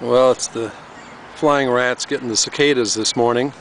Well, it's the flying rats getting the cicadas this morning.